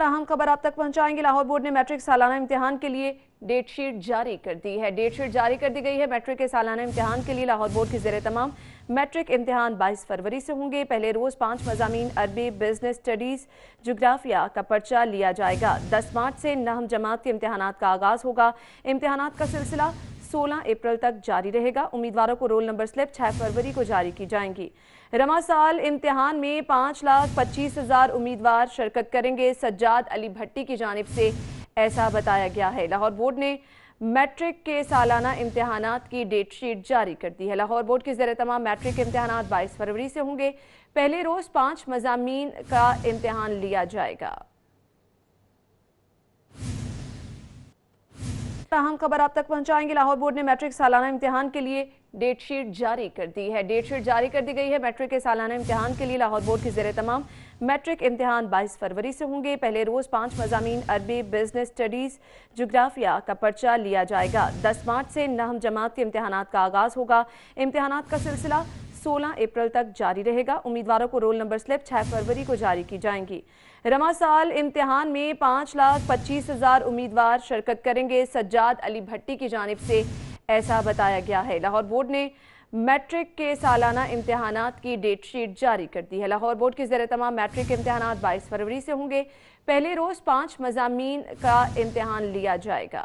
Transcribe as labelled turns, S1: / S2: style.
S1: अहम खबर आप तक पहुंचाएँगे। लाहौर बोर्ड ने मैट्रिक सालाना इम्तिहान के लिए डेट शीट जारी कर दी है। डेट शीट जारी कर दी गई है मैट्रिक के सालाना इम्तिहान के लिए। लाहौर बोर्ड के जेर तमाम मैट्रिक इम्तिहान 22 फरवरी से होंगे। पहले रोज पाँच मजामी अरबी बिज़नेस स्टडीज़ जोग्राफिया का पर्चा लिया जाएगा। 10 मार्च से नहम जमात के इम्तिहान का आगाज़ होगा। इम्तिहान का सिलसिला 16 अप्रैल तक जारी रहेगा। उम्मीदवारों को रोल नंबर स्लिप 6 फरवरी को जारी की जाएँगी। रमा साल इम्तिहान में पाँच लाख पच्चीस हज़ार उम्मीदवार शिरकत करेंगे। सज्जाद अली भट्टी की जानब से ऐसा बताया गया है। लाहौर बोर्ड ने मैट्रिक के सालाना इम्तिहान की डेट शीट जारी कर दी है। लाहौर बोर्ड के ज़रिए तमाम मैट्रिक इम्तिहान बाईस फरवरी से होंगे। पहले रोज पाँच मजामी का इम्तिहान लिया जाएगा। अहम खबर आप तक पहुंचाएँगे। लाहौर बोर्ड ने मैट्रिक सालाना इम्तिहान के लिए डेट शीट जारी कर दी है। डेट शीट जारी कर दी गई है मैट्रिक के सालाना इम्तिहान के लिए। लाहौर बोर्ड के जेर तमाम मैट्रिक इम्तिहान 22 फरवरी से होंगे। पहले रोज पाँच मजामी अरबी बिज़नेस स्टडीज़ जोग्राफिया का पर्चा लिया जाएगा। 10 मार्च से नहम जमात के इम्तिहान का आगाज़ होगा। इम्तिहान का सिलसिला 16 अप्रैल तक जारी रहेगा। उम्मीदवारों को रोल नंबर स्लिप 6 फरवरी को जारी की जाएँगी। रमा साल इम्तिहान में पाँच लाख पच्चीस हज़ार उम्मीदवार शिरकत करेंगे। सज्जाद अली भट्टी की जानब से ऐसा बताया गया है। लाहौर बोर्ड ने मैट्रिक के सालाना इम्तहान की डेट शीट जारी कर दी है। लाहौर बोर्ड के ज़रिए तमाम मैट्रिक इम्तिहान बाईस फरवरी से होंगे। पहले रोज पाँच मजामी का इम्तिहान लिया जाएगा।